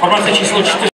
Формация число 4.